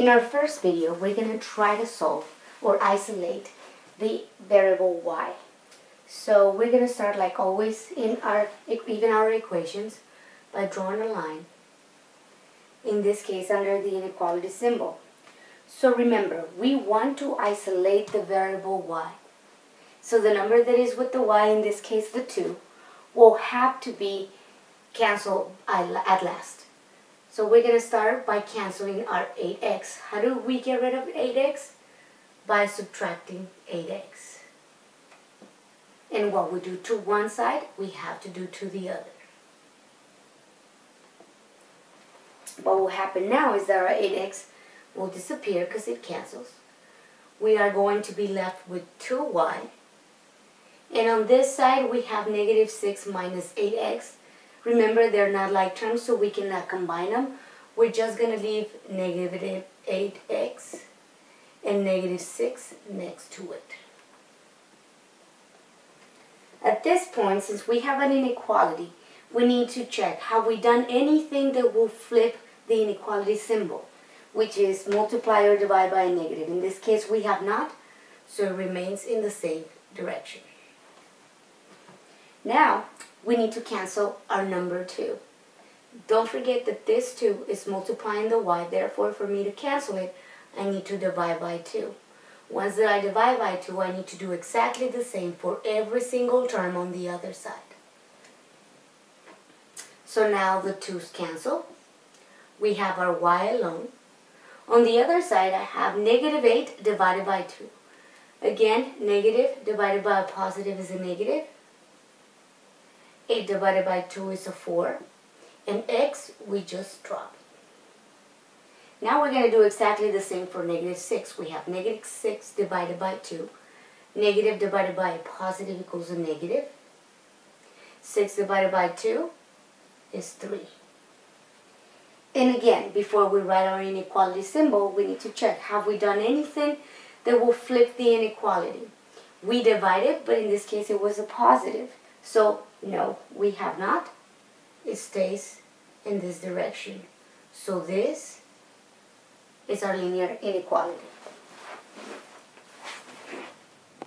In our first video, we're going to try to solve or isolate the variable y. So we're going to start like always in our even our equations by drawing a line. In this case, under the inequality symbol. So remember, we want to isolate the variable y. So the number that is with the y, in this case the 2, will have to be canceled at last. So we're going to start by canceling our 8x. How do we get rid of 8x? By subtracting 8x. And what we do to one side, we have to do to the other. What will happen now is that our 8x will disappear because it cancels. We are going to be left with 2y. And on this side, we have negative 6 minus 8x. Remember, they're not like terms, so we cannot combine them. We're just going to leave negative 8x and negative 6 next to it. At this point, since we have an inequality, we need to check, have we done anything that will flip the inequality symbol, which is multiply or divide by a negative. In this case, we have not, so it remains in the same direction. Now, we need to cancel our number 2. Don't forget that this 2 is multiplying the y, therefore for me to cancel it, I need to divide by 2. Once that I divide by 2, I need to do exactly the same for every single term on the other side. So now the 2's cancel. We have our y alone. On the other side, I have negative 8 divided by 2. Again, negative divided by a positive is a negative. 8 divided by 2 is a 4. And x, we just drop. Now we're going to do exactly the same for negative 6. We have negative 6 divided by 2. Negative divided by a positive equals a negative. 6 divided by 2 is 3. And again, before we write our inequality symbol, we need to check, have we done anything that will flip the inequality? We divided, but in this case it was a positive. So no, we have not. It stays in this direction. So this is our linear inequality.